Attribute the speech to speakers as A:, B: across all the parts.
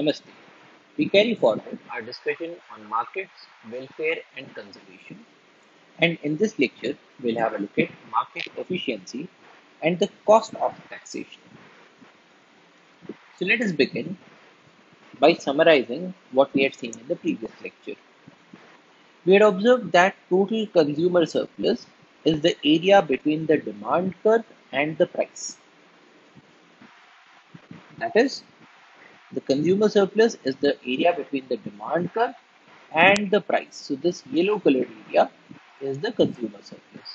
A: Namaste. We carry forward our discussion on markets, welfare, and conservation. And in this lecture, we'll have a look at market efficiency and the cost of taxation. So let us begin by summarizing what we had seen in the previous lecture. We had observed that total consumer surplus is the area between the demand curve and the price. That is, the consumer surplus is the area between the demand curve and the price. So this yellow colored area is the consumer surplus.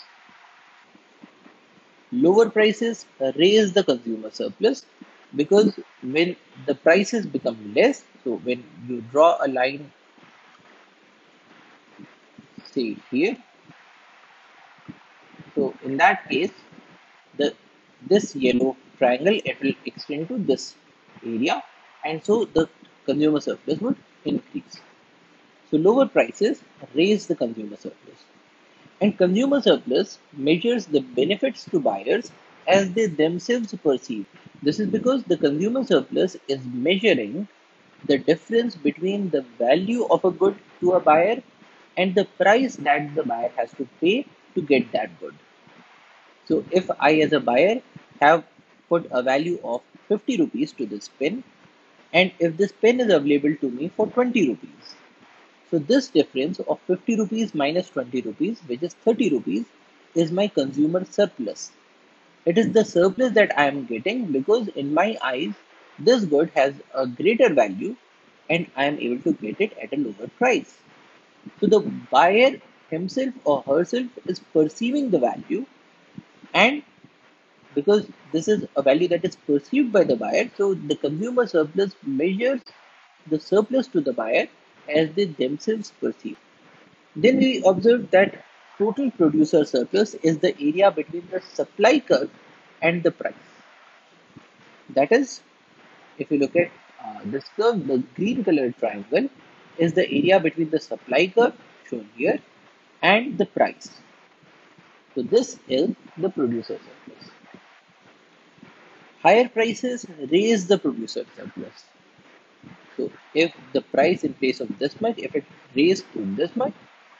A: Lower prices raise the consumer surplus because when the prices become less, so when you draw a line, say here, so in that case, the this yellow triangle it will extend to this area and so the consumer surplus would increase. So lower prices raise the consumer surplus. And consumer surplus measures the benefits to buyers as they themselves perceive. This is because the consumer surplus is measuring the difference between the value of a good to a buyer and the price that the buyer has to pay to get that good. So if I as a buyer have put a value of 50 rupees to this pen and if this pen is available to me for 20 rupees. So this difference of 50 rupees minus 20 rupees which is 30 rupees is my consumer surplus. It is the surplus that I am getting because in my eyes this good has a greater value and I am able to get it at a lower price. So the buyer himself or herself is perceiving the value and because this is a value that is perceived by the buyer. So the consumer surplus measures the surplus to the buyer as they themselves perceive. Then we observe that total producer surplus is the area between the supply curve and the price. That is, if you look at uh, this curve, the green colored triangle is the area between the supply curve shown here and the price. So this is the producer surplus. Higher prices raise the producer surplus. So if the price in place of this much, if it raised to this much,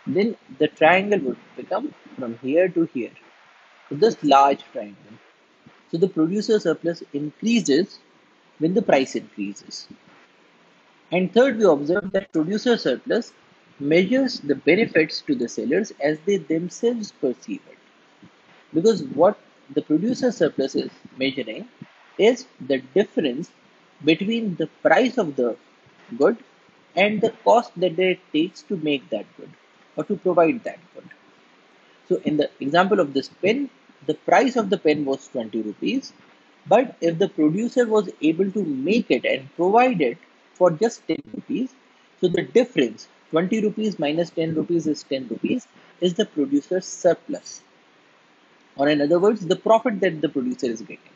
A: then the triangle would become from here to here. So this large triangle. So the producer surplus increases when the price increases. And third, we observe that producer surplus measures the benefits to the sellers as they themselves perceive it. Because what the producer surplus is measuring is the difference between the price of the good and the cost that it takes to make that good or to provide that good. So in the example of this pen, the price of the pen was 20 rupees, but if the producer was able to make it and provide it for just 10 rupees, so the difference 20 rupees minus 10 rupees is 10 rupees is the producer's surplus. Or in other words, the profit that the producer is getting.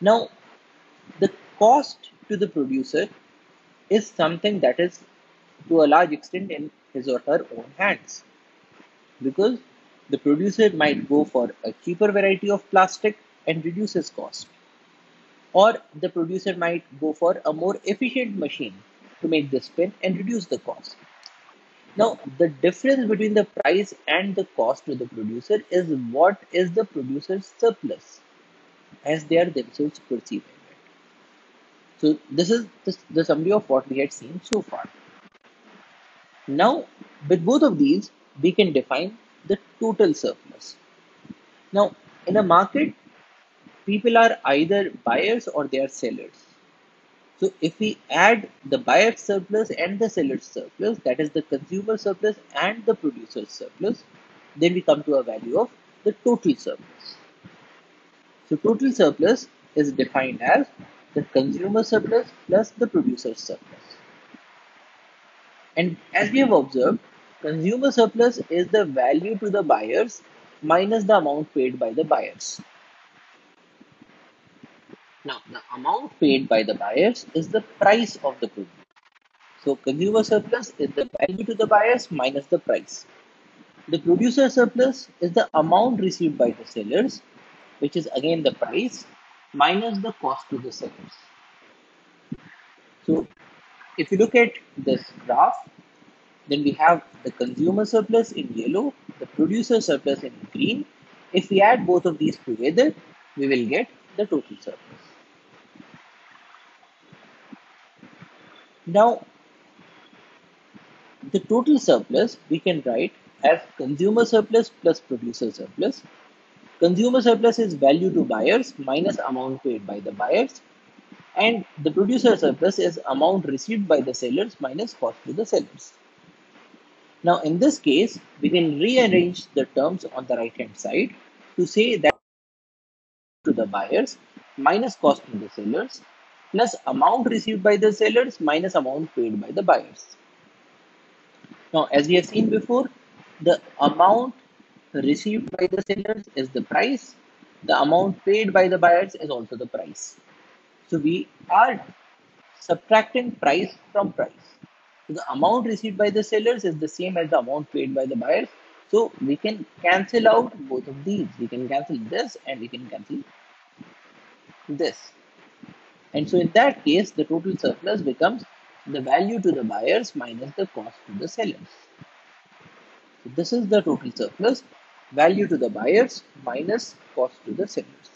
A: Now, the cost to the producer is something that is to a large extent in his or her own hands. Because the producer might go for a cheaper variety of plastic and reduce his cost. Or the producer might go for a more efficient machine to make this pen and reduce the cost. Now the difference between the price and the cost to the producer is what is the producer's surplus as they are themselves perceiving it. So this is the, the summary of what we had seen so far. Now, with both of these, we can define the total surplus. Now, in a market, people are either buyers or they are sellers. So if we add the buyer's surplus and the seller's surplus, that is the consumer surplus and the producer's surplus, then we come to a value of the total surplus. So total surplus is defined as the consumer surplus plus the producer surplus. And as we have observed, consumer surplus is the value to the buyers minus the amount paid by the buyers. Now, the amount paid by the buyers is the price of the product. So, consumer surplus is the value to the buyers minus the price. The producer surplus is the amount received by the sellers, which is again the price minus the cost to the sellers. So, if you look at this graph, then we have the consumer surplus in yellow, the producer surplus in green. If we add both of these together, we will get the total surplus. Now, the total surplus we can write as consumer surplus plus producer surplus. Consumer surplus is value to buyers minus amount paid by the buyers and the producer surplus is amount received by the sellers minus cost to the sellers. Now in this case, we can rearrange the terms on the right hand side to say that to the buyers minus cost to the sellers plus amount received by the sellers minus amount paid by the buyers. Now, as we have seen before, the amount received by the sellers is the price. The amount paid by the buyers is also the price. So we are subtracting price from price. So the amount received by the sellers is the same as the amount paid by the buyers. So we can cancel out both of these. We can cancel this and we can cancel this. And so in that case, the total surplus becomes the value to the buyers minus the cost to the sellers. This is the total surplus, value to the buyers minus cost to the sellers.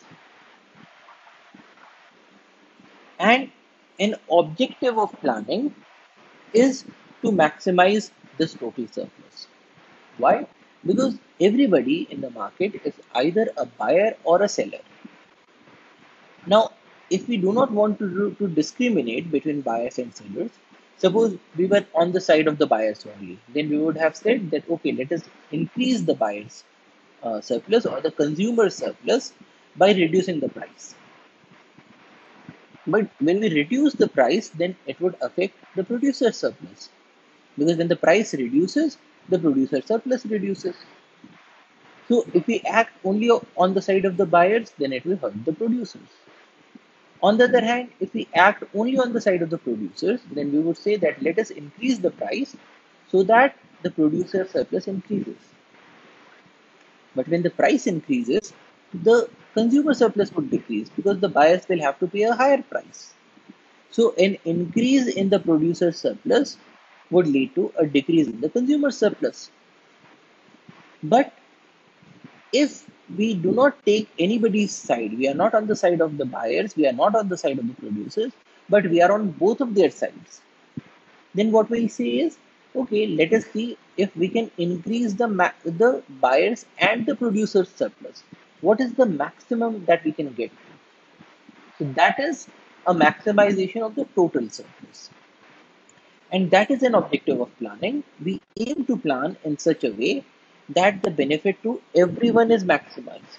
A: And an objective of planning is to maximize this total surplus. Why? Because everybody in the market is either a buyer or a seller. Now, if we do not want to, to discriminate between buyers and sellers, suppose we were on the side of the buyers only, then we would have said that, okay, let us increase the buyer's uh, surplus or the consumer surplus by reducing the price. But when we reduce the price, then it would affect the producer surplus. Because when the price reduces, the producer surplus reduces. So if we act only on the side of the buyers, then it will hurt the producers. On the other hand, if we act only on the side of the producers, then we would say that let us increase the price so that the producer surplus increases. But when the price increases, the consumer surplus would decrease because the buyers will have to pay a higher price. So an increase in the producer surplus would lead to a decrease in the consumer surplus. But if we do not take anybody's side. We are not on the side of the buyers, we are not on the side of the producers, but we are on both of their sides. Then what we'll say is, okay, let us see if we can increase the the buyers and the producers surplus. What is the maximum that we can get? So that is a maximization of the total surplus. And that is an objective of planning. We aim to plan in such a way that the benefit to everyone is maximized.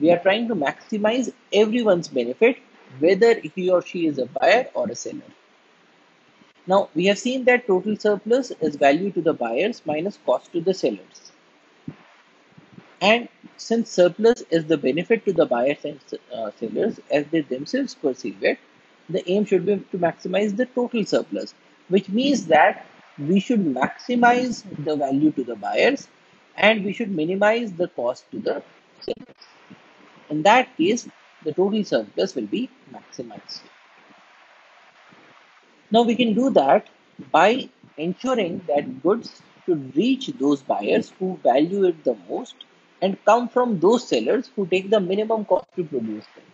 A: We are trying to maximize everyone's benefit, whether he or she is a buyer or a seller. Now, we have seen that total surplus is value to the buyers minus cost to the sellers. And since surplus is the benefit to the buyers and uh, sellers as they themselves perceive it, the aim should be to maximize the total surplus, which means that we should maximize the value to the buyers and we should minimize the cost to the sellers. In that case, the total surplus will be maximized. Now we can do that by ensuring that goods should reach those buyers who value it the most and come from those sellers who take the minimum cost to produce them.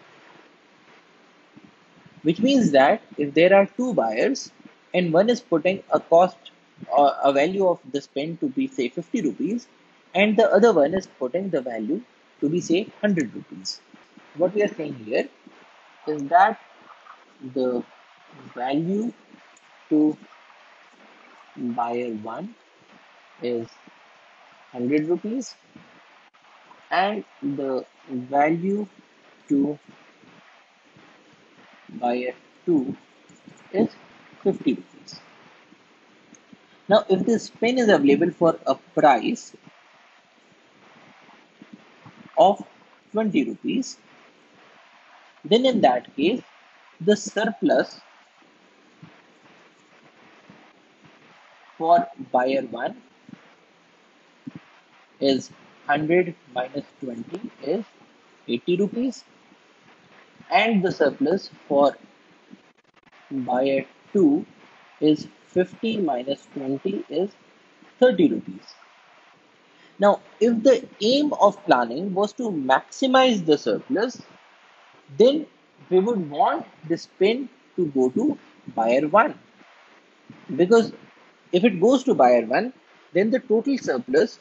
A: Which means that if there are two buyers and one is putting a cost uh, a value of this pen to be say 50 rupees and the other one is putting the value to be say 100 rupees what we are saying here is that the value to buyer 1 is 100 rupees and the value to buyer 2 is 50 rupees. Now, if this pen is available for a price of 20 rupees, then in that case, the surplus for buyer 1 is 100 minus 20 is 80 rupees and the surplus for buyer 2 is 50 minus 20 is 30 rupees. Now, if the aim of planning was to maximize the surplus, then we would want this pen to go to buyer 1 because if it goes to buyer 1 then the total surplus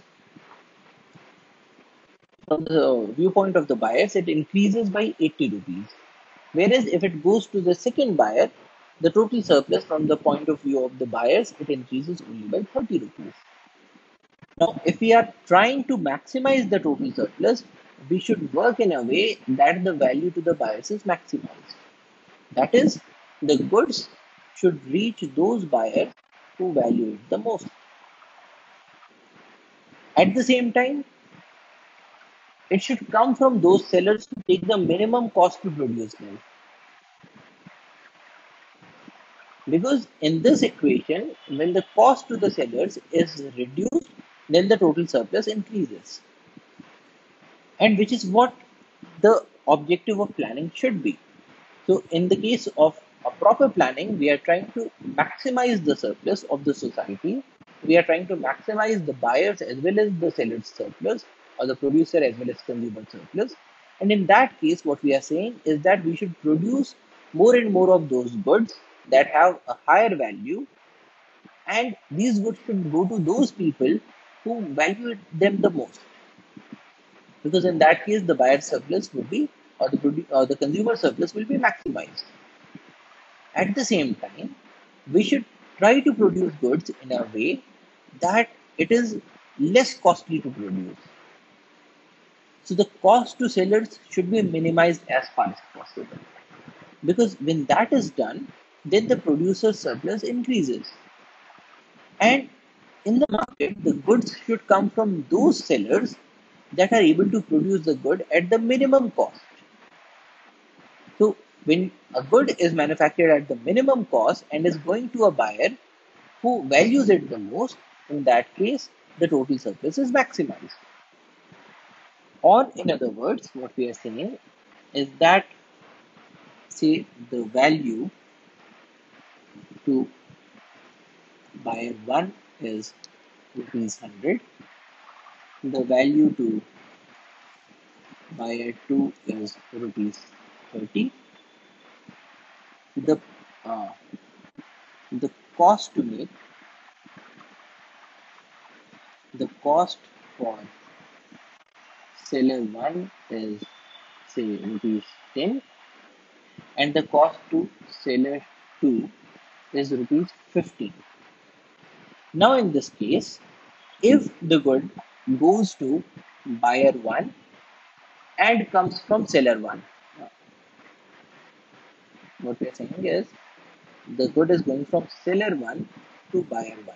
A: from the viewpoint of the buyers it increases by 80 rupees whereas if it goes to the second buyer the total surplus from the point of view of the buyers it increases only by 30 rupees now if we are trying to maximize the total surplus we should work in a way that the value to the buyers is maximized. That is, the goods should reach those buyers who value it the most. At the same time, it should come from those sellers who take the minimum cost to produce them. Because in this equation, when the cost to the sellers is reduced, then the total surplus increases and which is what the objective of planning should be. So, in the case of a proper planning, we are trying to maximize the surplus of the society. We are trying to maximize the buyers as well as the seller's surplus, or the producer as well as consumer surplus. And in that case, what we are saying is that we should produce more and more of those goods that have a higher value, and these goods should go to those people who value them the most because in that case the buyer surplus would be or the, or the consumer surplus will be maximized. At the same time, we should try to produce goods in a way that it is less costly to produce. So the cost to sellers should be minimized as far as possible. Because when that is done, then the producer surplus increases. And in the market, the goods should come from those sellers that are able to produce the good at the minimum cost. So when a good is manufactured at the minimum cost and is going to a buyer who values it the most, in that case, the total surplus is maximized. Or in other words, what we are saying is that say the value to buyer 1 is rupees 100 the value to by 2 is rupees 30 the uh, the cost to make the cost for seller 1 is say rupees 10 and the cost to seller 2 is rupees 15 now in this case if the good goes to buyer 1 and comes from seller 1. What we are saying is the good is going from seller 1 to buyer 1.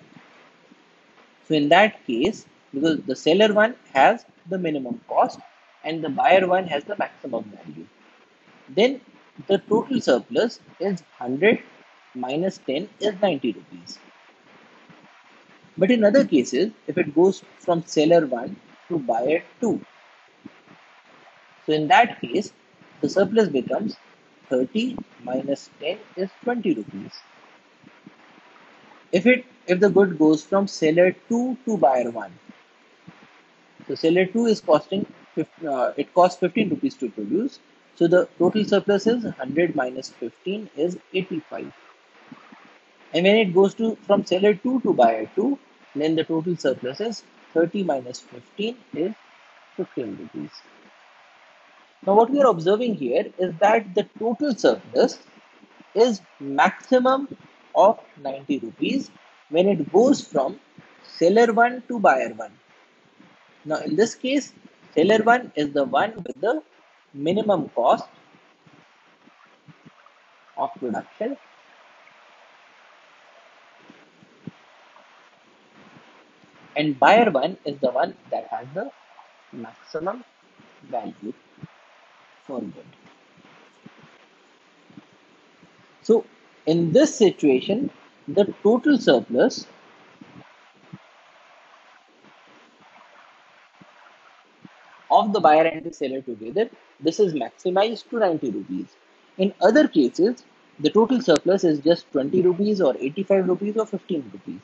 A: So in that case, because the seller 1 has the minimum cost and the buyer 1 has the maximum value, then the total surplus is 100 minus 10 is 90 rupees. But in other cases, if it goes from seller 1 to buyer 2, so in that case, the surplus becomes 30 minus 10 is 20 rupees. If it if the good goes from seller 2 to buyer 1, so seller 2 is costing uh, it costs 15 rupees to produce. So the total surplus is 100 minus 15 is 85. And when it goes to from seller 2 to buyer 2, then the total surplus is 30 minus 15 is 15 rupees. Now what we are observing here is that the total surplus is maximum of 90 rupees when it goes from seller 1 to buyer 1. Now in this case, seller 1 is the one with the minimum cost of production and buyer 1 is the one that has the maximum value for good. So in this situation, the total surplus of the buyer and the seller together, this is maximized to 90 rupees. In other cases, the total surplus is just 20 rupees or 85 rupees or 15 rupees.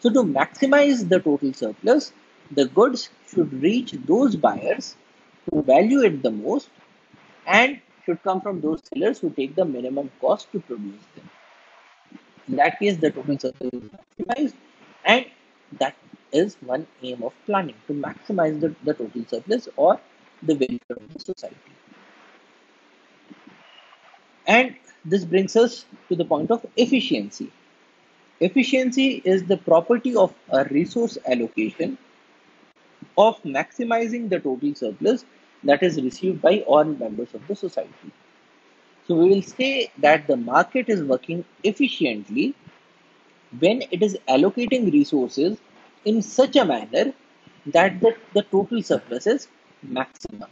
A: So to maximize the total surplus, the goods should reach those buyers who value it the most and should come from those sellers who take the minimum cost to produce them. In that case, the total surplus is maximized and that is one aim of planning to maximize the, the total surplus or the welfare of the society. And this brings us to the point of efficiency. Efficiency is the property of a resource allocation of maximizing the total surplus that is received by all members of the society. So we will say that the market is working efficiently when it is allocating resources in such a manner that the, the total surplus is maximum.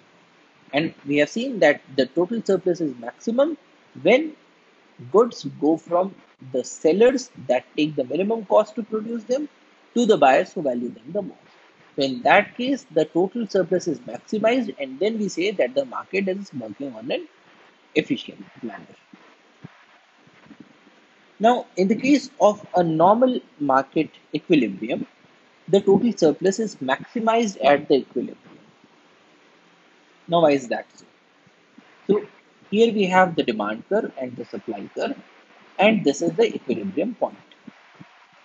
A: And we have seen that the total surplus is maximum when goods go from the sellers that take the minimum cost to produce them to the buyers who value them the most. So in that case, the total surplus is maximized and then we say that the market is working on an efficient manner. Now, in the case of a normal market equilibrium, the total surplus is maximized at the equilibrium. Now, why is that so? So, here we have the demand curve and the supply curve and this is the equilibrium point.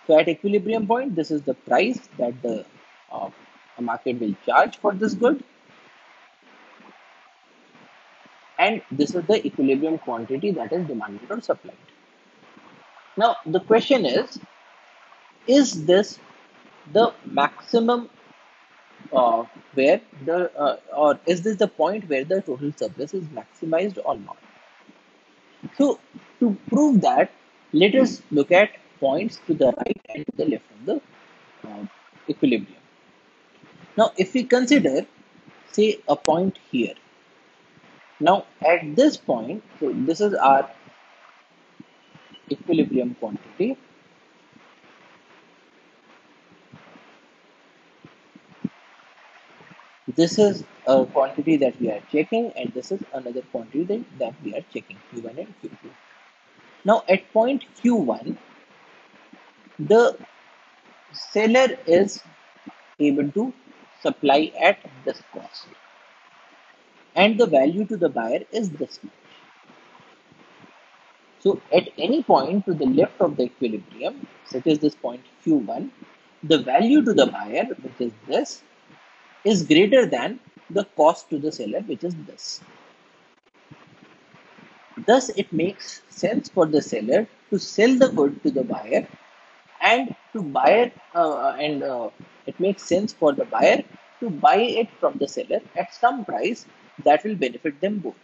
A: So at equilibrium point, this is the price that the uh, market will charge for this good. And this is the equilibrium quantity that is demanded or supplied. Now, the question is, is this the maximum uh, where the, uh, or is this the point where the total surplus is maximized or not? So to prove that, let us look at points to the right and to the left of the uh, equilibrium. Now, if we consider, say, a point here. Now, at this point, so this is our equilibrium quantity. This is a quantity that we are checking and this is another quantity that, that we are checking, Q1 and Q2. Now at point Q1, the seller is able to supply at this cost and the value to the buyer is this much. So at any point to the left of the equilibrium, such as this point Q1, the value to the buyer, which is this, is greater than the cost to the seller, which is this. Thus, it makes sense for the seller to sell the good to the buyer and to buy it, uh, and uh, it makes sense for the buyer to buy it from the seller at some price that will benefit them both.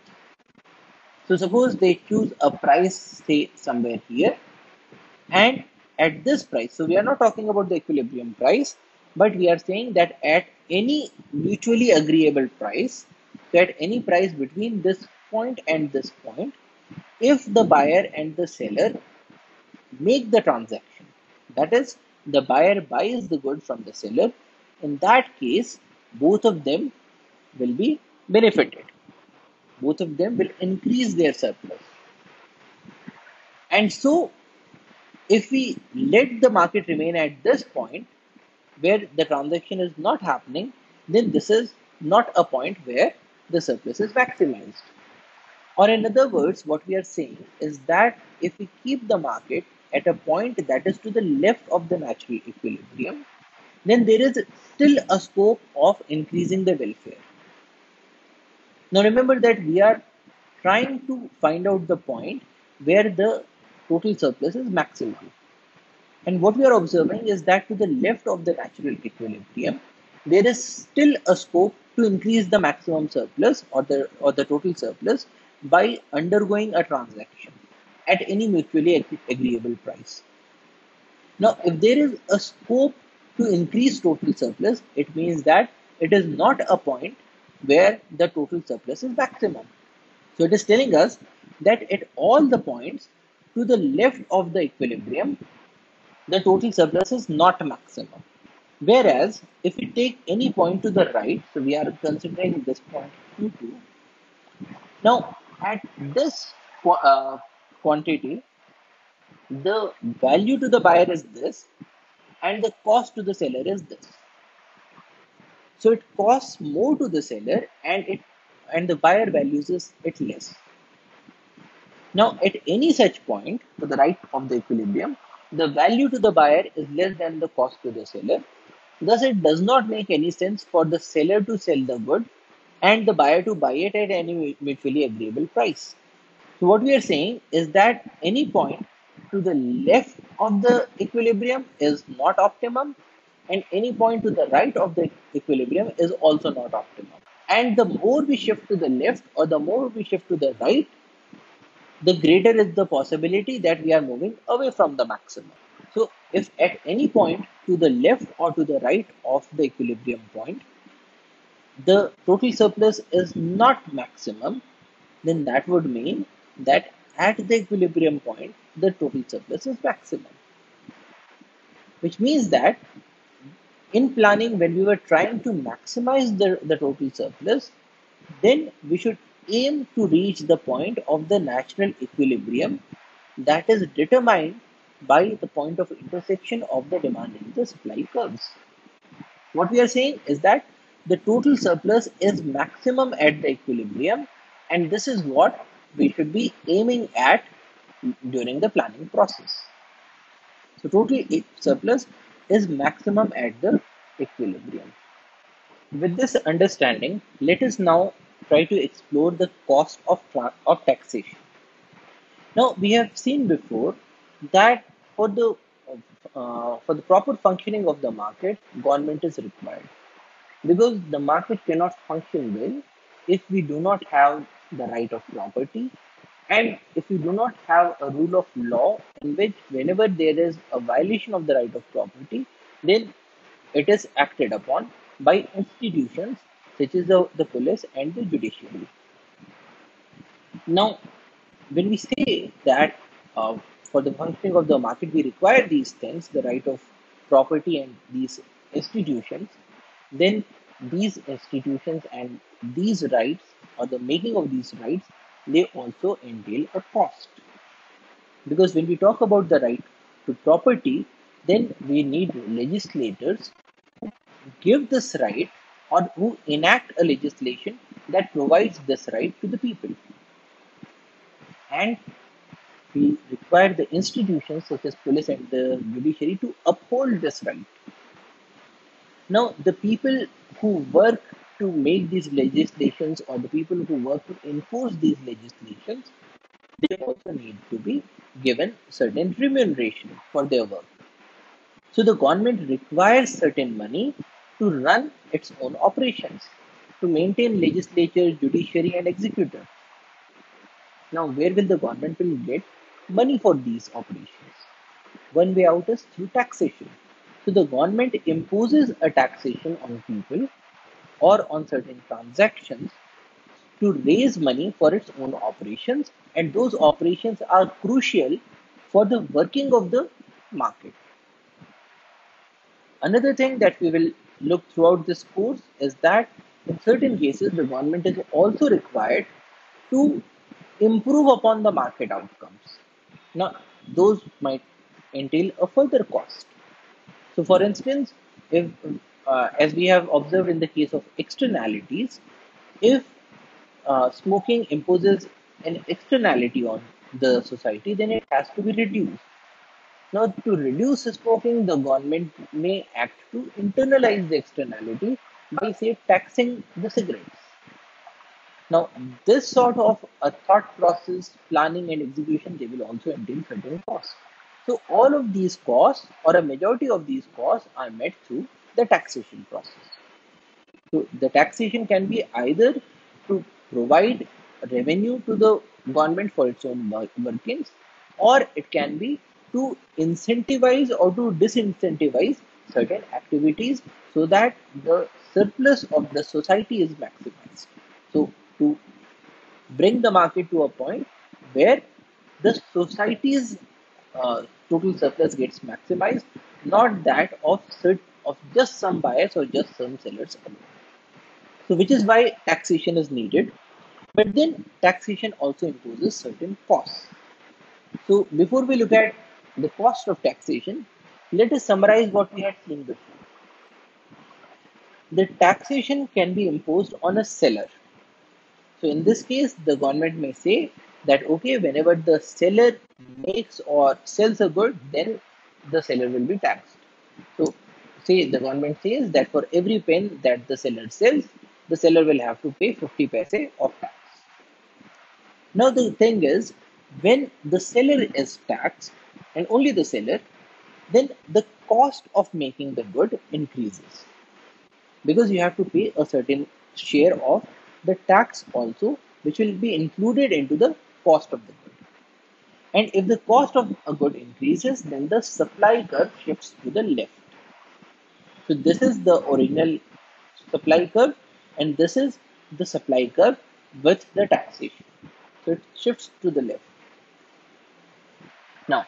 A: So, suppose they choose a price, say somewhere here, and at this price, so we are not talking about the equilibrium price, but we are saying that at any mutually agreeable price, at any price between this point and this point, if the buyer and the seller make the transaction, that is, the buyer buys the good from the seller, in that case, both of them will be benefited. Both of them will increase their surplus. And so, if we let the market remain at this point, where the transaction is not happening, then this is not a point where the surplus is maximized. Or in other words, what we are saying is that if we keep the market at a point that is to the left of the natural equilibrium, then there is still a scope of increasing the welfare. Now remember that we are trying to find out the point where the total surplus is maximum. And what we are observing is that to the left of the natural equilibrium, there is still a scope to increase the maximum surplus or the or the total surplus by undergoing a transaction at any mutually agreeable price. Now, if there is a scope to increase total surplus, it means that it is not a point where the total surplus is maximum. So it is telling us that at all the points to the left of the equilibrium, the total surplus is not maximum. Whereas if we take any point to the right, so we are considering this point Q2. Now at this uh, quantity, the value to the buyer is this and the cost to the seller is this. So it costs more to the seller and it and the buyer values it less. Now at any such point to the right of the equilibrium, the value to the buyer is less than the cost to the seller. Thus it does not make any sense for the seller to sell the good and the buyer to buy it at any mutually agreeable price. So what we are saying is that any point to the left of the equilibrium is not optimum and any point to the right of the equilibrium is also not optimum. And the more we shift to the left or the more we shift to the right, the greater is the possibility that we are moving away from the maximum. So if at any point to the left or to the right of the equilibrium point, the total surplus is not maximum, then that would mean that at the equilibrium point, the total surplus is maximum. Which means that in planning, when we were trying to maximize the, the total surplus, then we should aim to reach the point of the natural equilibrium that is determined by the point of intersection of the demand and the supply curves. What we are saying is that the total surplus is maximum at the equilibrium and this is what we should be aiming at during the planning process. So total surplus is maximum at the equilibrium. With this understanding, let us now try to explore the cost of, of taxation. Now, we have seen before that for the uh, for the proper functioning of the market, government is required because the market cannot function well if we do not have the right of property and if we do not have a rule of law in which whenever there is a violation of the right of property, then it is acted upon by institutions such as the, the police and the judiciary. Now, when we say that uh, for the functioning of the market, we require these things, the right of property and these institutions, then these institutions and these rights or the making of these rights they also entail a cost. Because when we talk about the right to property, then we need legislators who give this right or who enact a legislation that provides this right to the people. And we require the institutions such as police and the judiciary to uphold this right. Now, the people who work to make these legislations or the people who work to enforce these legislations, they also need to be given certain remuneration for their work. So the government requires certain money to run its own operations, to maintain legislature, judiciary and executive. Now where will the government will get money for these operations? One way out is through taxation. So the government imposes a taxation on people or on certain transactions to raise money for its own operations and those operations are crucial for the working of the market. Another thing that we will look throughout this course is that in certain cases the government is also required to improve upon the market outcomes. Now those might entail a further cost. So for instance, if uh, as we have observed in the case of externalities, if uh, smoking imposes an externality on the society, then it has to be reduced. Now, to reduce smoking, the government may act to internalize the externality by, say, taxing the cigarettes. Now, this sort of a thought process, planning, and execution, they will also entail certain costs. So, all of these costs, or a majority of these costs, are met through the taxation process. So the taxation can be either to provide revenue to the government for its own workings, or it can be to incentivize or to disincentivize certain activities so that the surplus of the society is maximized. So to bring the market to a point where the society's uh, total surplus gets maximized, not that of of just some buyers or just some sellers. So, which is why taxation is needed. But then taxation also imposes certain costs. So, before we look at the cost of taxation, let us summarize what we had seen before. The taxation can be imposed on a seller. So, in this case, the government may say that okay, whenever the seller makes or sells a good, then the seller will be taxed. So, say the government says that for every pen that the seller sells, the seller will have to pay 50 paise of tax. Now the thing is, when the seller is taxed, and only the seller, then the cost of making the good increases. Because you have to pay a certain share of the tax also, which will be included into the cost of the good. And if the cost of a good increases, then the supply curve shifts to the left. So this is the original supply curve and this is the supply curve with the taxation. So it shifts to the left. Now,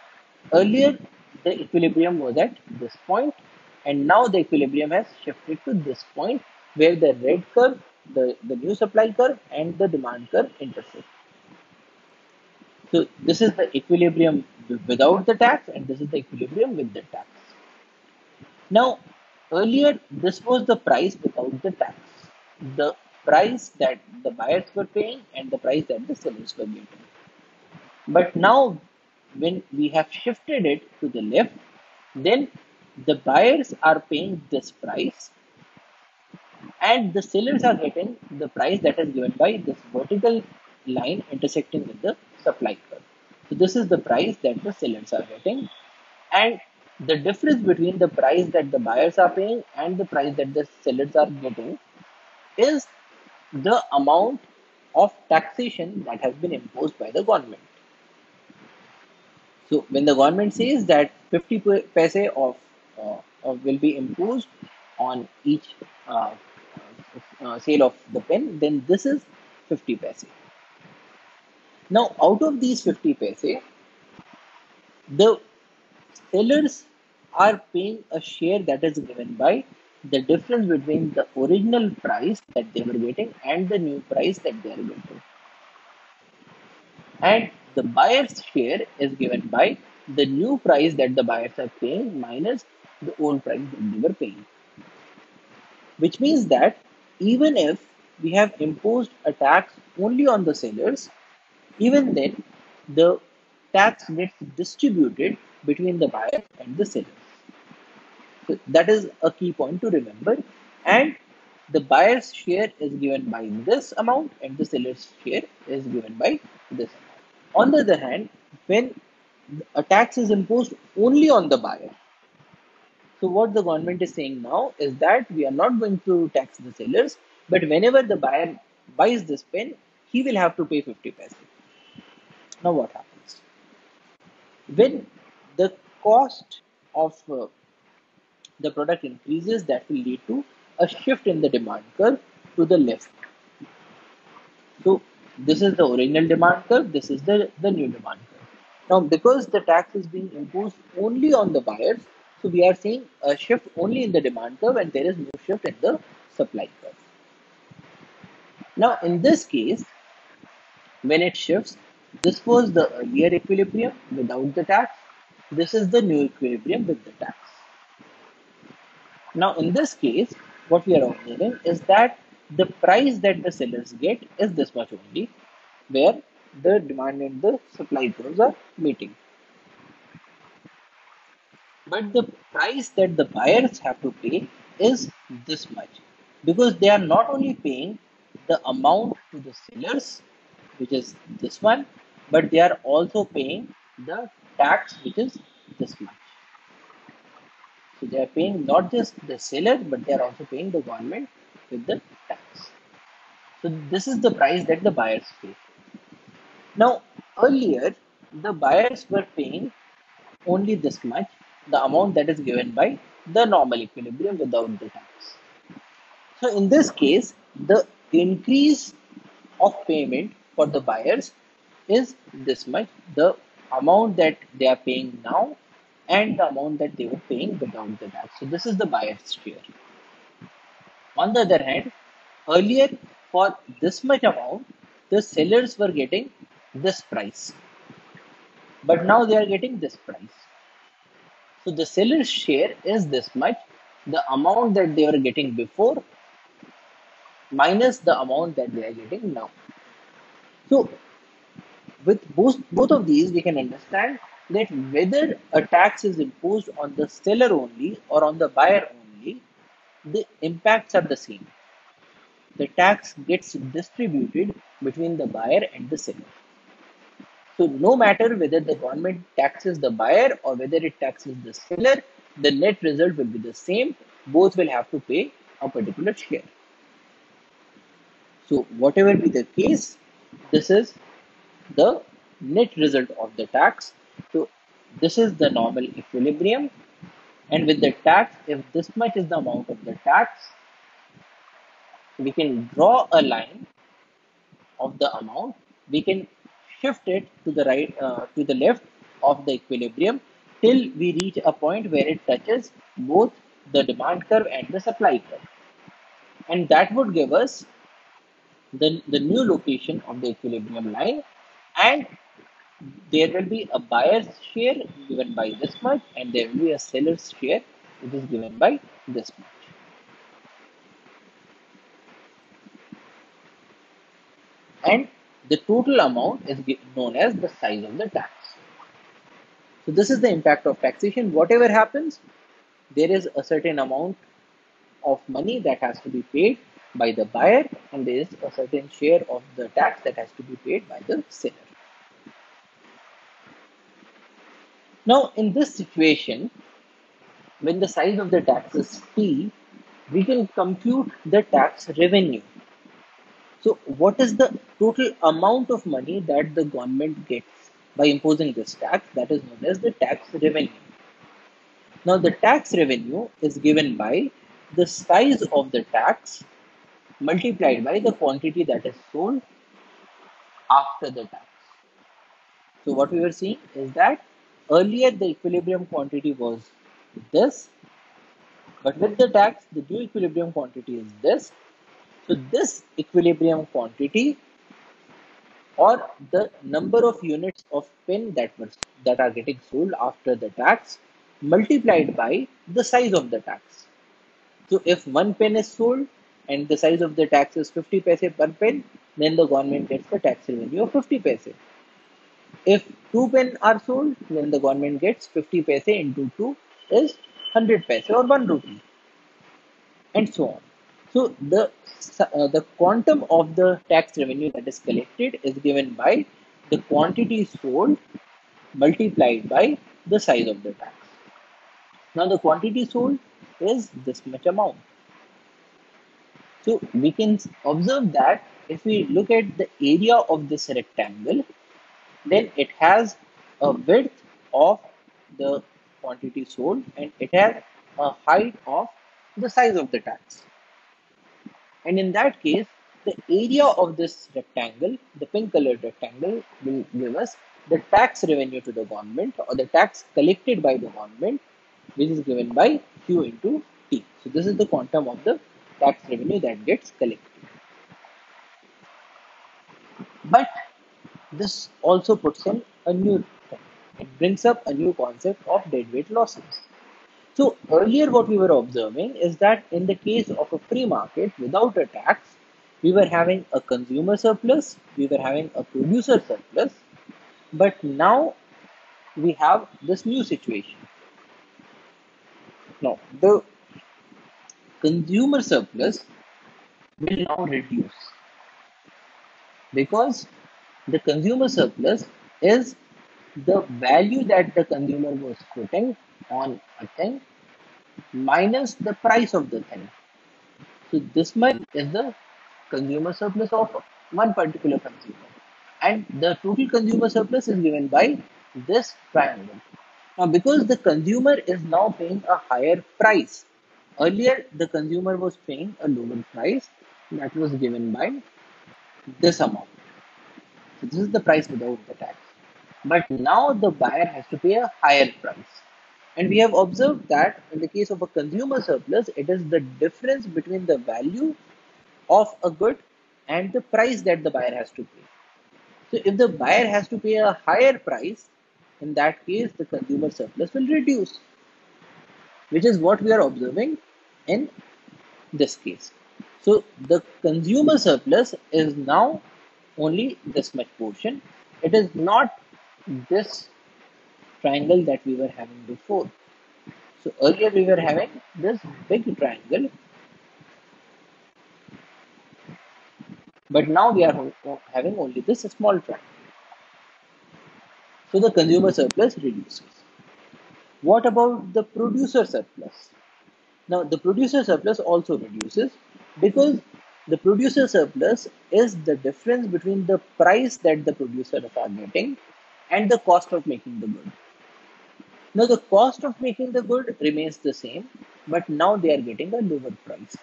A: earlier mm-hmm. the equilibrium was at this point and now the equilibrium has shifted to this point where the red curve, the, the new supply curve and the demand curve intersect. So this is the equilibrium without the tax and this is the equilibrium with the tax. Now, earlier this was the price without the tax the price that the buyers were paying and the price that the sellers were getting. But now, when we have shifted it to the left, then the buyers are paying this price and the sellers are getting the price that is given by this vertical line intersecting with the supply curve. So this is the price that the sellers are getting and the difference between the price that the buyers are paying and the price that the sellers are getting is the amount of taxation that has been imposed by the government. So when the government says that 50 paise of, uh, of will be imposed on each uh, uh, sale of the pen, then this is 50 paise. Now out of these 50 paise, the sellers are paying a share that is given by the difference between the original price that they were getting and the new price that they are getting. And the buyer's share is given by the new price that the buyers are paying minus the old price that they were paying. Which means that even if we have imposed a tax only on the sellers, even then the tax gets distributed between the buyer and the seller that is a key point to remember. And the buyer's share is given by this amount and the seller's share is given by this amount. On the other hand, when a tax is imposed only on the buyer, so what the government is saying now is that we are not going to tax the sellers, but whenever the buyer buys this pen, he will have to pay 50 paise. Now what happens? When the cost of uh, the product increases, that will lead to a shift in the demand curve to the left. So this is the original demand curve, this is the, the new demand curve. Now, because the tax is being imposed only on the buyers, so we are seeing a shift only in the demand curve and there is no shift in the supply curve. Now, in this case, when it shifts, this was the earlier equilibrium without the tax. This is the new equilibrium with the tax. Now, in this case, what we are observing is that the price that the sellers get is this much only, where the demand and the supply curves are meeting. But the price that the buyers have to pay is this much because they are not only paying the amount to the sellers, which is this one, but they are also paying the tax, which is this much. So they are paying not just the seller, but they are also paying the government with the tax. So this is the price that the buyers pay. Now earlier the buyers were paying only this much, the amount that is given by the normal equilibrium without the tax. So in this case, the increase of payment for the buyers is this much, the amount that they are paying now and the amount that they were paying without the tax. So this is the buyer's share. On the other hand, earlier for this much amount, the sellers were getting this price. But now they are getting this price. So the seller's share is this much, the amount that they were getting before minus the amount that they are getting now. So with both, both of these, we can understand that whether a tax is imposed on the seller only or on the buyer the impacts are the same. The tax gets distributed between the buyer and the seller. So no matter whether the government taxes the buyer or whether it taxes the seller, the net result will be the same. Both will have to pay a particular share. So whatever be the case, this is the net result of the tax. So this is the normal equilibrium. And with the tax, if this much is the amount of the tax, we can draw a line of the amount. We can shift it to the right, uh, to the left of the equilibrium till we reach a point where it touches both the demand curve and the supply curve. And that would give us the, the new location of the equilibrium line and there will be a buyer's share given by this much and there will be a seller's share which is given by this much. And the total amount is known as the size of the tax. So this is the impact of taxation. Whatever happens, there is a certain amount of money that has to be paid by the buyer and there is a certain share of the tax that has to be paid by the seller. Now in this situation, when the size of the tax is P, we can compute the tax revenue so what is the total amount of money that the government gets by imposing this tax? That is known as the tax revenue. Now the tax revenue is given by the size of the tax multiplied by the quantity that is sold after the tax. So what we were seeing is that earlier the equilibrium quantity was this, but with the tax, the new equilibrium quantity is this, so this equilibrium quantity or the number of units of pen that was that are getting sold after the tax multiplied by the size of the tax. So if one pen is sold and the size of the tax is 50 paise per pen, then the government gets the tax revenue of 50 paise. If two pen are sold, then the government gets 50 paise into 2 is 100 paise or 1 rupee and so on. So the uh, the quantum of the tax revenue that is collected is given by the quantity sold multiplied by the size of the tax. Now the quantity sold is this much amount. So we can observe that if we look at the area of this rectangle, then it has a width of the quantity sold and it has a height of the size of the tax. And in that case, the area of this rectangle, the pink colored rectangle, will give us the tax revenue to the government or the tax collected by the government, which is given by Q into T. So this is the quantum of the tax revenue that gets collected. But this also puts in a new thing. It brings up a new concept of deadweight losses. So earlier what we were observing is that in the case of a free market without a tax, we were having a consumer surplus, we were having a producer surplus, but now we have this new situation. Now the consumer surplus will now reduce because the consumer surplus is the value that the consumer was putting on a thing minus the price of the thing. So this much is the consumer surplus of one particular consumer. And the total consumer surplus is given by this triangle. Now, because the consumer is now paying a higher price, earlier the consumer was paying a lower price that was given by this amount. This is the price without the tax. But now the buyer has to pay a higher price. And we have observed that in the case of a consumer surplus, it is the difference between the value of a good and the price that the buyer has to pay. So if the buyer has to pay a higher price, in that case, the consumer surplus will reduce, which is what we are observing in this case. So the consumer surplus is now only this much portion. It is not this triangle that we were having before. So earlier we were having this big triangle But now we are having only this small triangle. So the consumer surplus reduces. What about the producer surplus? Now the producer surplus also reduces because the producer surplus is the difference between the price that the producers are getting and the cost of making the good. Now the cost of making the good remains the same, but now they are getting a lower price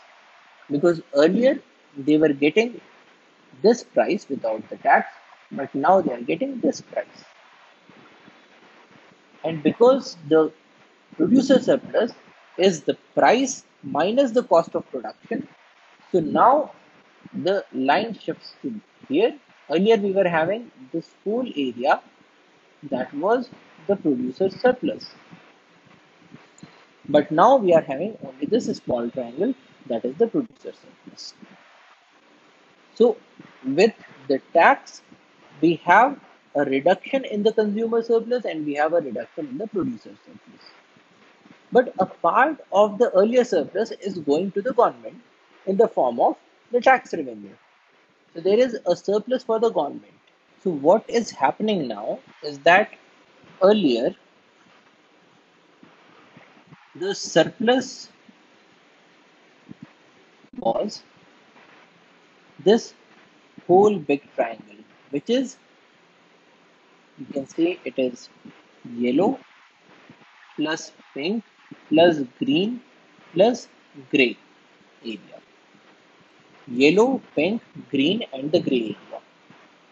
A: because earlier they were getting this price without the tax, but now they are getting this price. And because the producer surplus is the price minus the cost of production, so now the line shifts to here. Earlier we were having this whole area that was the producer surplus. But now we are having only this small triangle that is the producer surplus. So with the tax, we have a reduction in the consumer surplus and we have a reduction in the producer surplus. But a part of the earlier surplus is going to the government in the form of the tax revenue. So there is a surplus for the government. So what is happening now is that earlier the surplus was this whole big triangle, which is, you can see it is yellow plus pink plus green plus gray area. Yellow, pink, green and the gray area.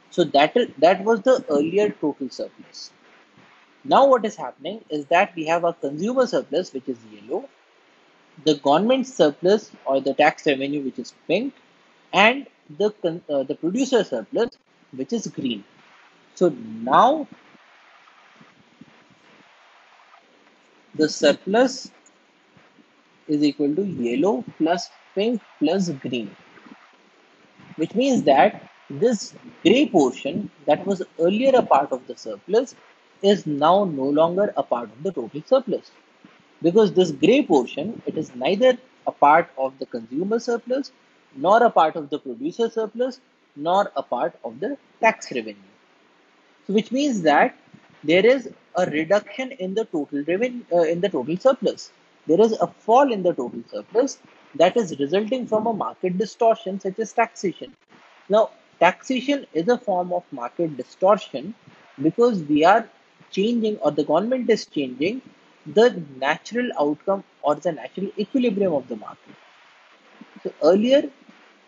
A: So that, that was the earlier total surplus. Now what is happening is that we have a consumer surplus which is yellow, the government surplus or the tax revenue which is pink and the, uh, the producer surplus, which is green. So now the surplus is equal to yellow plus pink plus green, which means that this gray portion that was earlier a part of the surplus is now no longer a part of the total surplus because this gray portion it is neither a part of the consumer surplus nor a part of the producer surplus, nor a part of the tax revenue. So which means that there is a reduction in the total revenue uh, in the total surplus. There is a fall in the total surplus that is resulting from a market distortion such as taxation. Now, taxation is a form of market distortion because we are changing or the government is changing the natural outcome or the natural equilibrium of the market. So earlier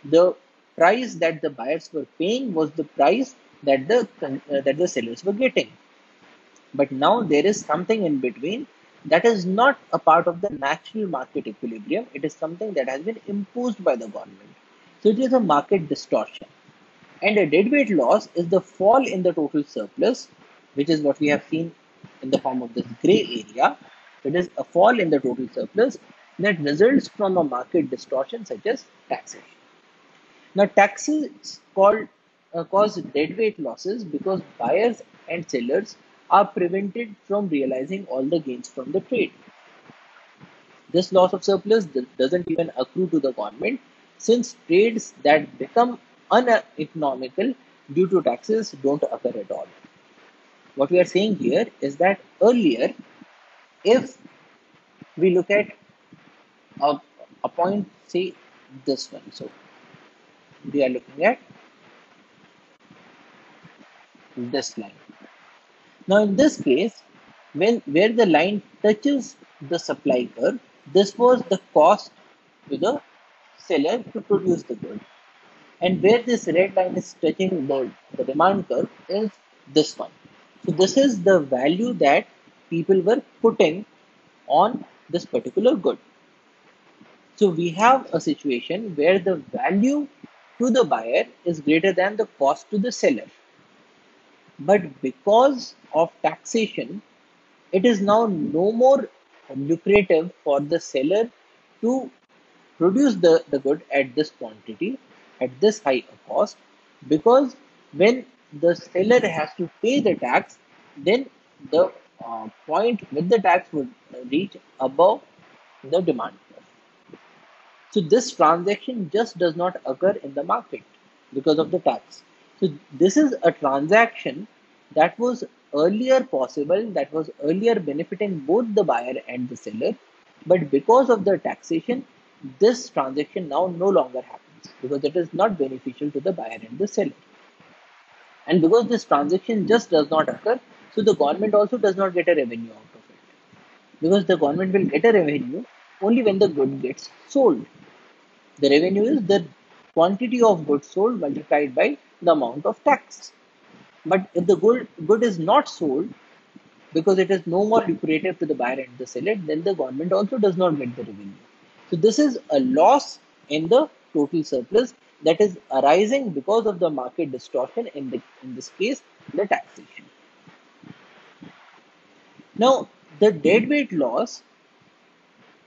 A: the price that the buyers were paying was the price that the uh, that the sellers were getting but now there is something in between that is not a part of the natural market equilibrium. It is something that has been imposed by the government. So it is a market distortion. And a deadweight loss is the fall in the total surplus which is what we have seen in the form of this gray area. It is a fall in the total surplus that results from a market distortion such as taxation. Now, taxes called uh, cause deadweight losses because buyers and sellers are prevented from realizing all the gains from the trade. This loss of surplus doesn't even accrue to the government since trades that become uneconomical due to taxes don't occur at all. What we are saying here is that earlier, if we look at a, a point, say this one. So we are looking at this line. Now in this case, when where the line touches the supply curve, this was the cost to the seller to produce the good. And where this red line is touching the, the demand curve is this one. So this is the value that people were putting on this particular good. So we have a situation where the value to the buyer is greater than the cost to the seller. But because of taxation, it is now no more lucrative for the seller to produce the, the good at this quantity, at this high cost, because when the seller has to pay the tax, then the uh, point with the tax would reach above the demand. So this transaction just does not occur in the market because of the tax. So this is a transaction that was earlier possible, that was earlier benefiting both the buyer and the seller, but because of the taxation, this transaction now no longer happens because it is not beneficial to the buyer and the seller. And because this transaction just does not occur, so the government also does not get a revenue out of it. Because the government will get a revenue only when the good gets sold. The revenue is the quantity of goods sold multiplied by the amount of tax. But if the good, good is not sold because it is no more lucrative to the buyer and the seller, then the government also does not get the revenue. So this is a loss in the total surplus that is arising because of the market distortion in the in this case the taxation. Now the deadweight loss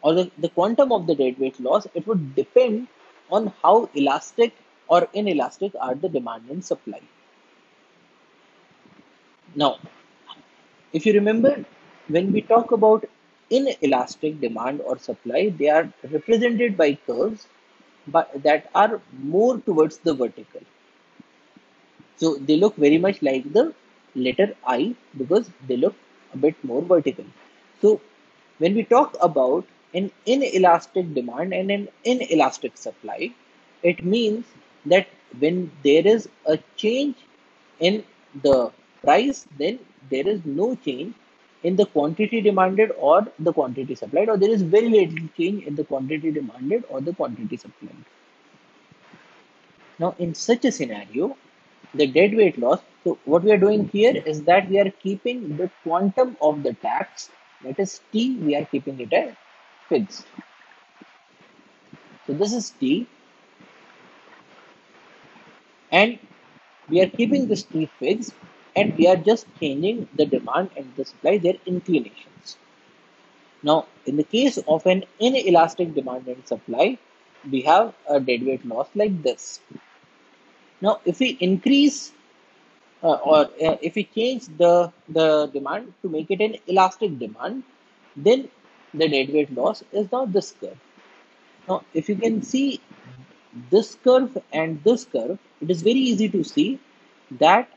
A: or the, the quantum of the deadweight loss it would depend on how elastic or inelastic are the demand and supply. Now if you remember when we talk about inelastic demand or supply, they are represented by curves but that are more towards the vertical. So they look very much like the letter I because they look a bit more vertical. So when we talk about an inelastic demand and an inelastic supply, it means that when there is a change in the price, then there is no change in the quantity demanded or the quantity supplied, or there is very little change in the quantity demanded or the quantity supplied. Now, in such a scenario, the deadweight loss, so what we are doing here is that we are keeping the quantum of the tax, that is T, we are keeping it as fixed. So this is T, and we are keeping this T fixed and we are just changing the demand and the supply, their inclinations. Now, in the case of an inelastic demand and supply, we have a deadweight loss like this. Now, if we increase uh, or uh, if we change the, the demand to make it an elastic demand, then the deadweight loss is now this curve. Now, if you can see this curve and this curve, it is very easy to see that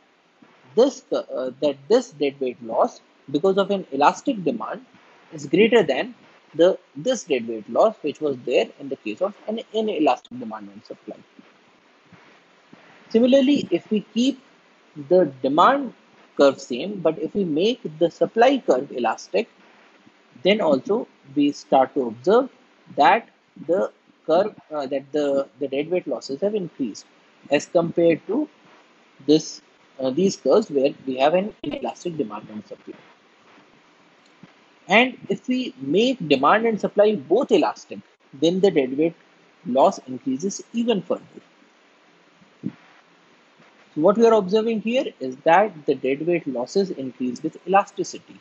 A: this uh, that this deadweight loss because of an elastic demand is greater than the this deadweight loss which was there in the case of an inelastic demand and supply. Similarly, if we keep the demand curve same, but if we make the supply curve elastic, then also we start to observe that the curve uh, that the the deadweight losses have increased as compared to this uh, these curves where we have an inelastic demand and supply. And if we make demand and supply both elastic, then the deadweight loss increases even further. So what we are observing here is that the deadweight losses increase with elasticity.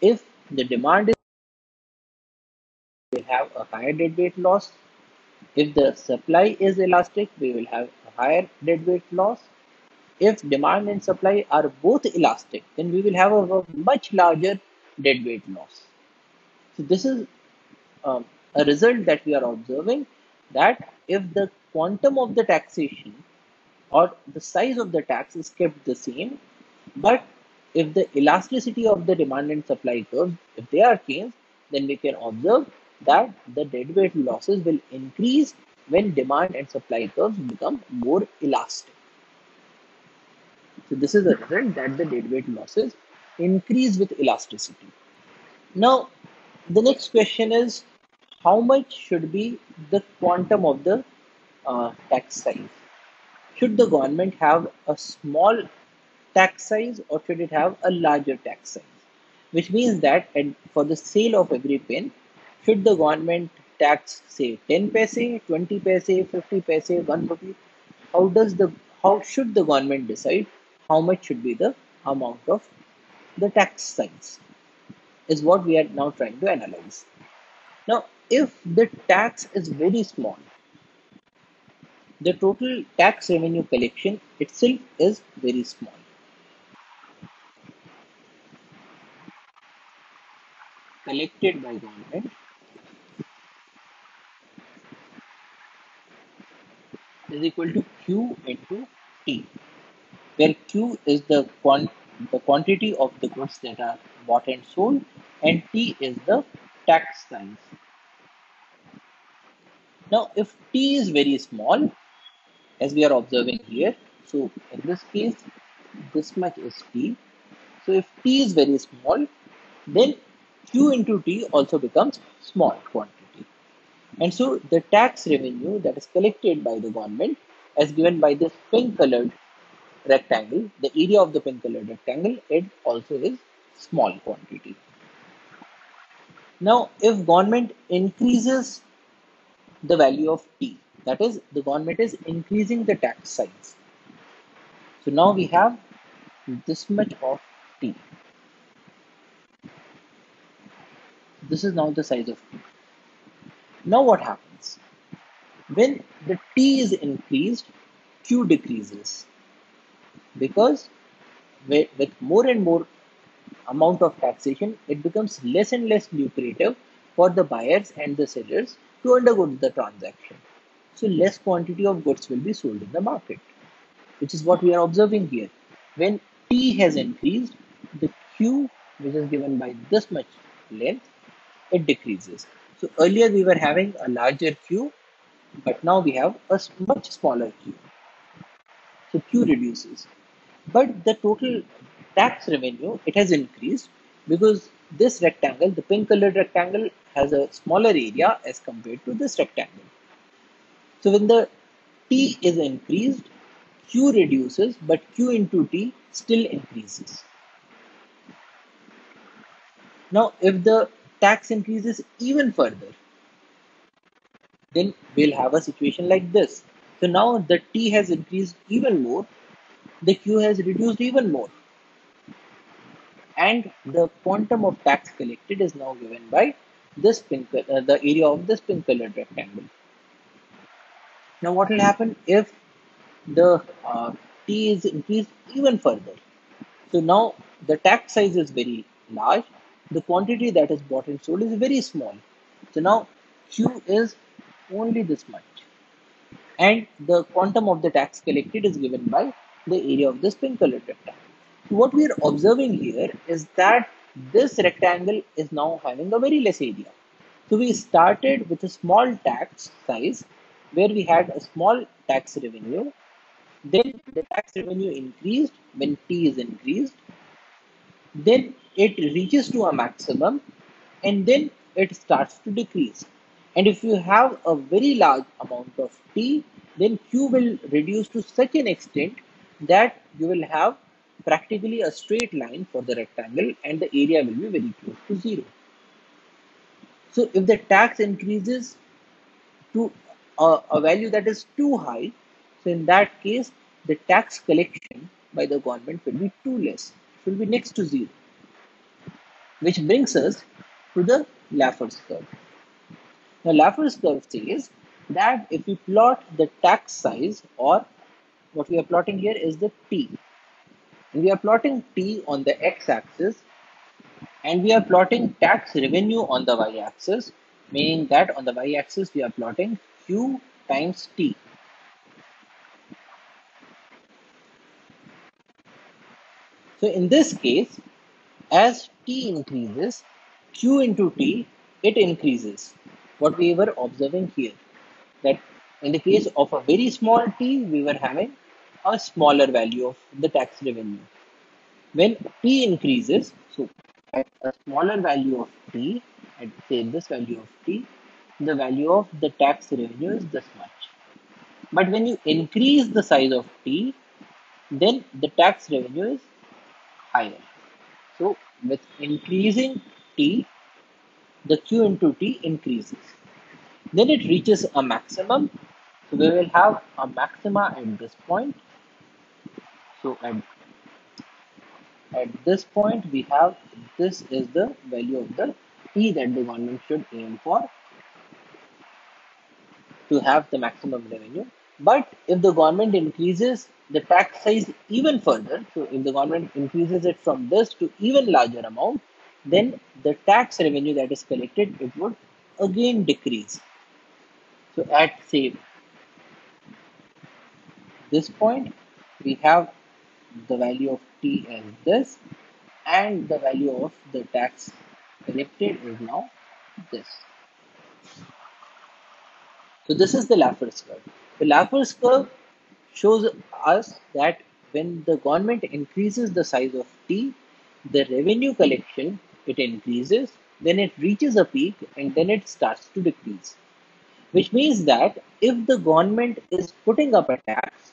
A: If the demand is have a higher deadweight loss. If the supply is elastic, we will have a higher deadweight loss if demand and supply are both elastic, then we will have a, much larger deadweight loss. So this is um, a result that we are observing that if the quantum of the taxation or the size of the tax is kept the same, but if the elasticity of the demand and supply curves, if they are changed, then we can observe that the deadweight losses will increase when demand and supply curves become more elastic. So this is the result that the deadweight losses increase with elasticity. Now, the next question is how much should be the quantum of the uh, tax size? Should the government have a small tax size or should it have a larger tax size? Which means that for the sale of every pen, should the government tax say 10 paise, 20 paise, 50 paise, 1 rupee? How does the how should the government decide how much should be the amount of the tax size? Is what we are now trying to analyze. Now, if the tax is very small, the total tax revenue collection itself is very small. Collected by government is equal to Q into T, where Q is the, quant the quantity of the goods that are bought and sold, and T is the tax size. Now, if T is very small, as we are observing here, so in this case, this much is T. So if T is very small, then Q into T also becomes small quantity. And so the tax revenue that is collected by the government as given by this pink colored rectangle, the area of the pink colored rectangle, it also is small quantity. Now, if government increases the value of T, that is, the government is increasing the tax size. So now we have this much of T. This is now the size of T. Now what happens? When the T is increased, Q decreases. Because with, more and more amount of taxation, it becomes less and less lucrative for the buyers and the sellers to undergo the transaction. So less quantity of goods will be sold in the market, which is what we are observing here. When T has increased, the Q, which is given by this much length, it decreases. So earlier we were having a larger Q, but now we have a much smaller Q. So Q reduces. But the total tax revenue, it has increased because this rectangle, the pink colored rectangle has a smaller area as compared to this rectangle. So when the T is increased, Q reduces, but Q into T still increases. Now, if the tax increases even further, then we'll have a situation like this. So now the T has increased even more, the Q has reduced even more. And the quantum of tax collected is now given by this pink, uh, the area of this pink colored rectangle. Now what will happen if the uh, T is increased even further? So now the tax size is very large the quantity that is bought and sold is very small. So now Q is only this much. And the quantum of the tax collected is given by the area of this pink colored rectangle. What we are observing here is that this rectangle is now having a very less area. So we started with a small tax size where we had a small tax revenue. Then the tax revenue increased when T is increased. Then it reaches to a maximum and then it starts to decrease. And if you have a very large amount of T, then Q will reduce to such an extent that you will have practically a straight line for the rectangle and the area will be very close to zero. So if the tax increases to a, a value that is too high, so in that case, the tax collection by the government will be too less. It will be next to zero which brings us to the Laffer's curve. Now, Laffer's curve says that if we plot the tax size or what we are plotting here is the T. We are plotting T on the x-axis and we are plotting tax revenue on the y-axis, meaning that on the y-axis we are plotting Q times T. So in this case, as t increases, q into t, it increases. what we were observing here. That in the case of a very small t, we were having a smaller value of the tax revenue. When t increases, so at a smaller value of t, at say this value of t, the value of the tax revenue is this much. But when you increase the size of t, then the tax revenue is higher. So with increasing t, the q into t increases. Then it reaches a maximum. So we will have a maxima at this point. So at, at this point, we have this is the value of the t that the government should aim for to have the maximum revenue. But if the government increases the tax size even further, so if the government increases it from this to even larger amount, then the tax revenue that is collected, it would again decrease. So at say this point, we have the value of t as this and the value of the tax collected is now this. So this is the Laffer's curve. The Laffer's curve shows us that when the government increases the size of T, the revenue collection, it increases, then it reaches a peak and then it starts to decrease. Which means that if the government is putting up a tax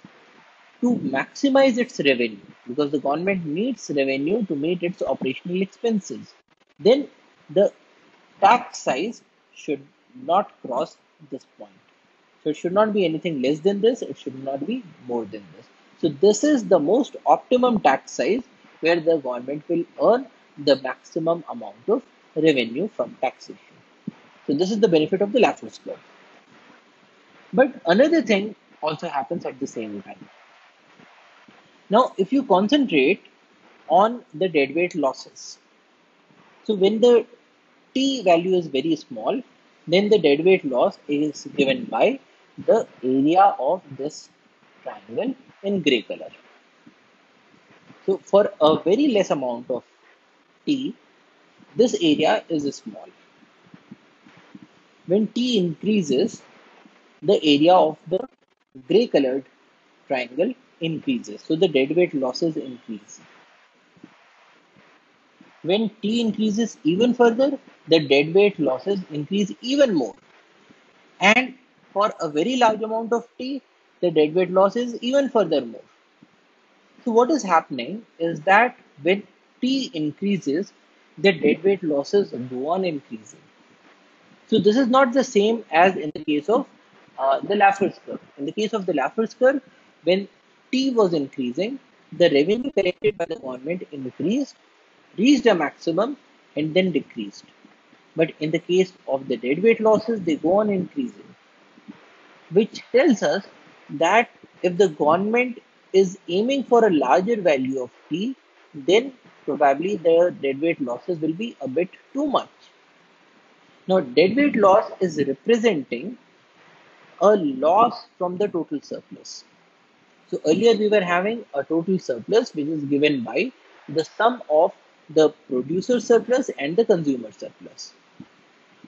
A: to maximize its revenue, because the government needs revenue to meet its operational expenses, then the tax size should not cross this point. So it should not be anything less than this, it should not be more than this. So this is the most optimum tax size where the government will earn the maximum amount of revenue from taxation. So this is the benefit of the Laffer's curve. But another thing also happens at the same time. Now, if you concentrate on the deadweight losses, so when the t value is very small, then the deadweight loss is given by the area of this triangle in gray color. So for a very less amount of t, this area is small. When t increases, the area of the gray colored triangle increases. So the deadweight losses increase. When t increases even further, the deadweight losses increase even more. And for a very large amount of t, the deadweight loss is even further more. So what is happening is that when t increases, the deadweight losses go on increasing. So this is not the same as in the case of uh, the Laffer's curve. In the case of the Laffer's curve, when t was increasing, the revenue collected by the government increased, reached a maximum, and then decreased. But in the case of the deadweight losses, they go on increasing which tells us that if the government is aiming for a larger value of T, then probably the deadweight losses will be a bit too much. Now, deadweight loss is representing a loss from the total surplus. So earlier we were having a total surplus which is given by the sum of the producer surplus and the consumer surplus.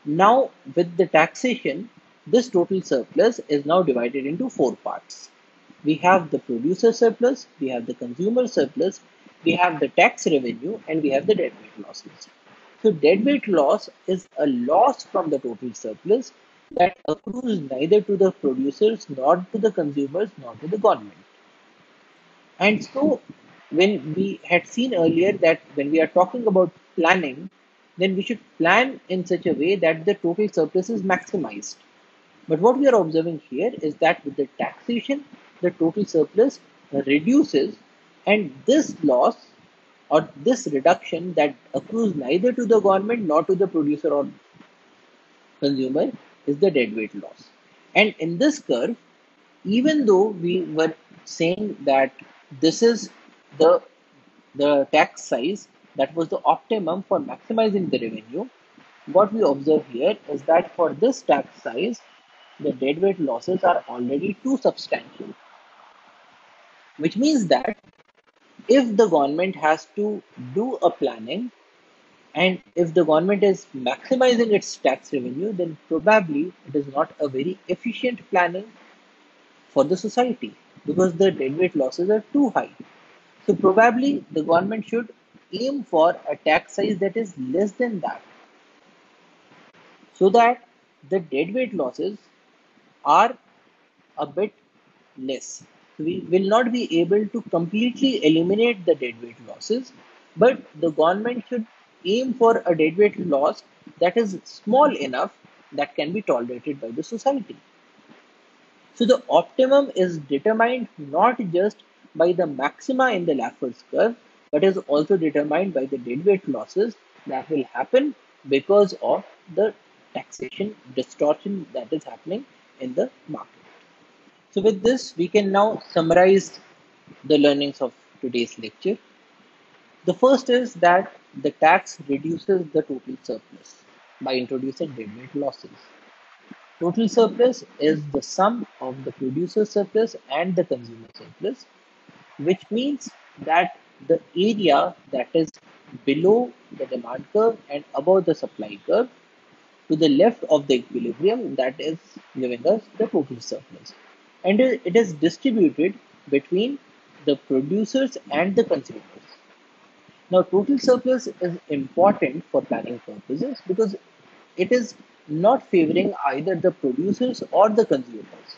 A: Now with the taxation, this total surplus is now divided into four parts. We have the producer surplus, we have the consumer surplus, we have the tax revenue, and we have the deadweight losses. So deadweight loss is a loss from the total surplus that accrues neither to the producers nor to the consumers nor to the government. And so when we had seen earlier that when we are talking about planning, then we should plan in such a way that the total surplus is maximized. But what we are observing here is that with the taxation, the total surplus reduces and this loss or this reduction that accrues neither to the government nor to the producer or consumer is the deadweight loss. And in this curve, even though we were saying that this is the, the tax size that was the optimum for maximizing the revenue, what we observe here is that for this tax size, the deadweight losses are already too substantial. Which means that if the government has to do a planning And if the government is maximizing its tax revenue, then probably it is not a very efficient planning for the society because the deadweight losses are too high. So probably the government should aim for a tax size that is less than that so that the deadweight losses are a bit less. We will not be able to completely eliminate the deadweight losses, but the government should aim for a deadweight loss that is small enough that can be tolerated by the society. So the optimum is determined not just by the maxima in the Laffer's curve, but is also determined by the deadweight losses that will happen because of the taxation distortion that is happening in the market. So with this, we can now summarize the learnings of today's lecture. The first is that the tax reduces the total surplus by introducing deadweight losses. Total surplus is the sum of the producer surplus and the consumer surplus, which means that the area that is below the demand curve and above the supply curve to the left of the equilibrium that is giving us the total surplus and it is distributed between the producers and the consumers. Now, total surplus is important for planning purposes because it is not favoring either the producers or the consumers.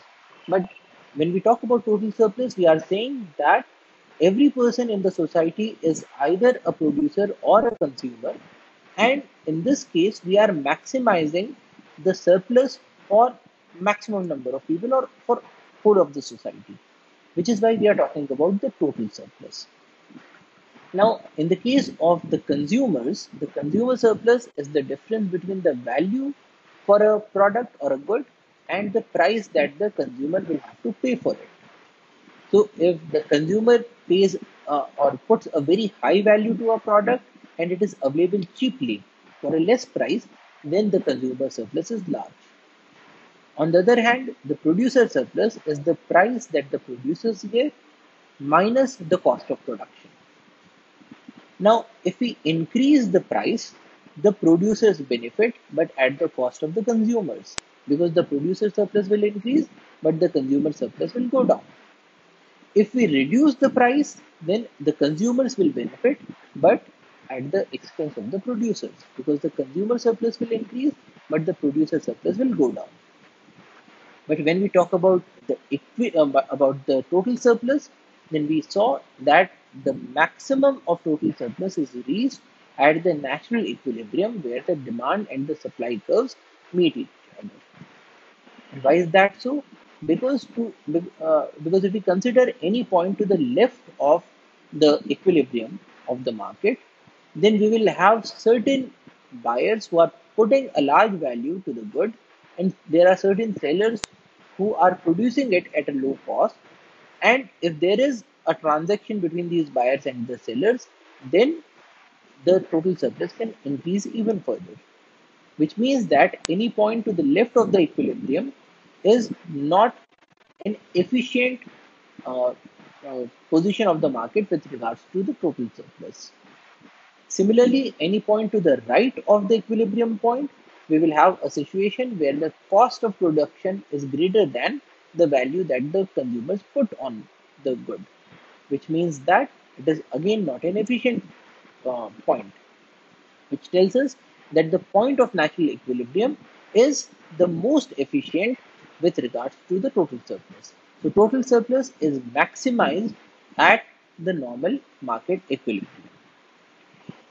A: But when we talk about total surplus, we are saying that every person in the society is either a producer or a consumer. And in this case, we are maximizing the surplus for maximum number of people or for whole of the society, which is why we are talking about the total surplus. Now, in the case of the consumers, the consumer surplus is the difference between the value for a product or a good and the price that the consumer will have to pay for it. So, if the consumer pays uh, or puts a very high value to a product and it is available cheaply for a less price, then the consumer surplus is large. On the other hand, the producer surplus is the price that the producers get minus the cost of production. Now, if we increase the price, the producers benefit but at the cost of the consumers because the producer surplus will increase but the consumer surplus will go down. If we reduce the price, then the consumers will benefit but at the expense of the producers because the consumer surplus will increase but the producer surplus will go down. But when we talk about the equi- um, about the total surplus, then we saw that the maximum of total surplus is reached at the natural equilibrium where the demand and the supply curves meet each other. Why is that so? Because to uh, because if we consider any point to the left of the equilibrium of the market, then we will have certain buyers who are putting a large value to the good and there are certain sellers who are producing it at a low cost and if there is a transaction between these buyers and the sellers then the total surplus can increase even further which means that any point to the left of the equilibrium is not an efficient uh, uh, position of the market with regards to the total surplus. Similarly, any point to the right of the equilibrium point we will have a situation where the cost of production is greater than the value that the consumers put on the good, which means that it is again not an efficient uh, point, which tells us that the point of natural equilibrium is the most efficient with regards to the total surplus. So total surplus is maximized at the normal market equilibrium.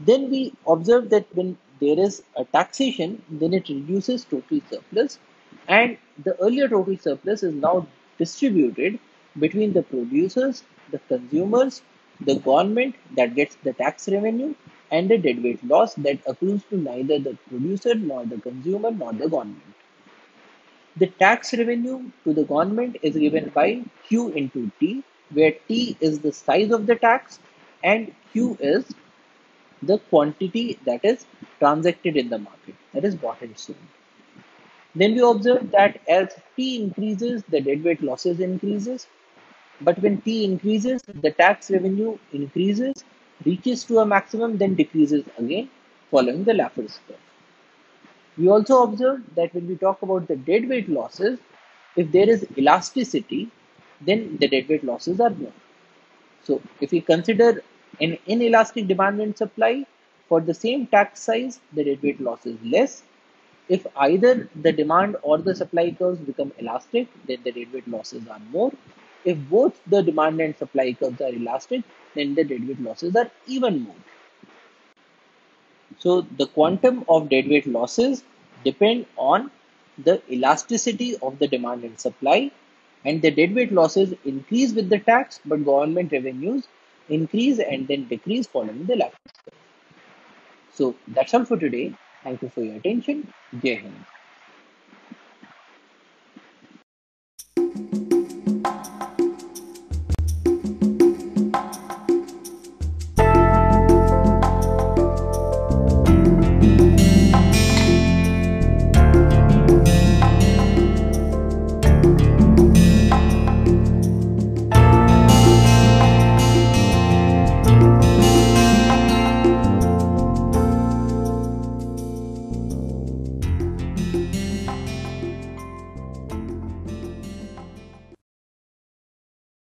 A: Then we observe that when there is a taxation, then it reduces total surplus. And the earlier total surplus is now distributed between the producers, the consumers, the government that gets the tax revenue, and the deadweight loss that accrues to neither the producer nor the consumer nor the government. The tax revenue to the government is given by Q into T, where T is the size of the tax and Q is the quantity that is transacted in the market, that is bought and sold. Then we observe that as T increases, the deadweight losses increases. But when T increases, the tax revenue increases, reaches to a maximum, then decreases again. following the Laffer's curve. We also observe that when we talk about the deadweight losses, if there is elasticity, then the deadweight losses are more. So if we consider an inelastic demand and supply, for the same tax size, the deadweight loss is less. If either the demand or the supply curves become elastic, then the deadweight losses are more. If both the demand and supply curves are elastic, then the deadweight losses are even more. So the quantum of deadweight losses depend on the elasticity of the demand and supply and the deadweight losses increase with the tax but government revenues increase and then decrease following the Laffer's curve. So that's all for today. Thank you for your attention. Jai Hind.